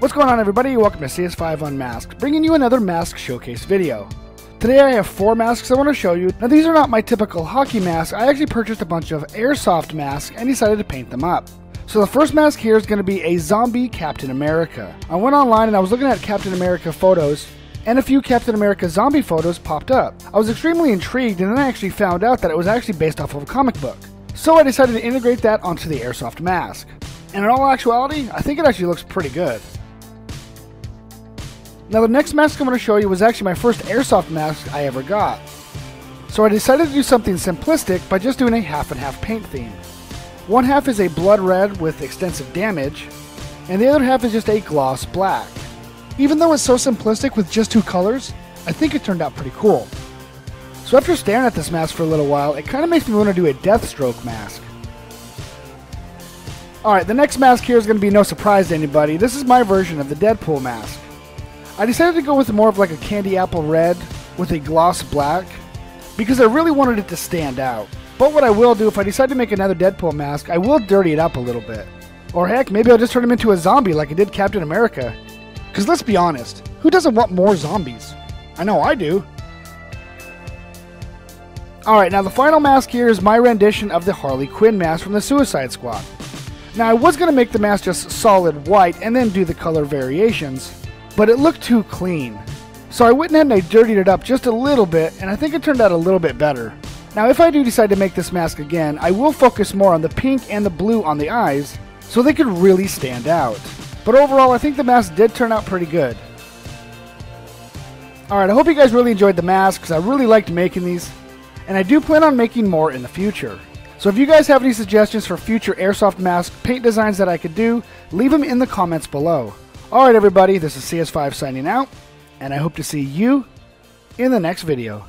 What's going on everybody? Welcome to CS5 Unmasked, bringing you another mask showcase video. Today I have four masks I want to show you. Now these are not my typical hockey masks, I actually purchased a bunch of airsoft masks and decided to paint them up. So the first mask here is going to be a zombie Captain America. I went online and I was looking at Captain America photos and a few Captain America zombie photos popped up. I was extremely intrigued and then I actually found out that it was actually based off of a comic book. So I decided to integrate that onto the airsoft mask. And in all actuality, I think it actually looks pretty good. Now the next mask I'm going to show you was actually my first airsoft mask I ever got. So I decided to do something simplistic by just doing a half and half paint theme. One half is a blood red with extensive damage, and the other half is just a gloss black. Even though it's so simplistic with just two colors, I think it turned out pretty cool. So after staring at this mask for a little while, it kind of makes me want to do a Deathstroke mask. Alright, the next mask here is going to be no surprise to anybody. This is my version of the Deadpool mask. I decided to go with more of like a candy apple red with a gloss black because I really wanted it to stand out. But what I will do if I decide to make another Deadpool mask, I will dirty it up a little bit. Or heck, maybe I'll just turn him into a zombie like I did Captain America. Because let's be honest, who doesn't want more zombies? I know I do. Alright, now the final mask here is my rendition of the Harley Quinn mask from the Suicide Squad. Now I was going to make the mask just solid white and then do the color variations, but it looked too clean. So I went ahead and I dirtied it up just a little bit, and I think it turned out a little bit better. Now if I do decide to make this mask again, I will focus more on the pink and the blue on the eyes, so they could really stand out. But overall, I think the mask did turn out pretty good. Alright, I hope you guys really enjoyed the masks, I really liked making these, and I do plan on making more in the future. So if you guys have any suggestions for future airsoft mask paint designs that I could do, leave them in the comments below. Alright everybody, this is CS5 signing out, and I hope to see you in the next video.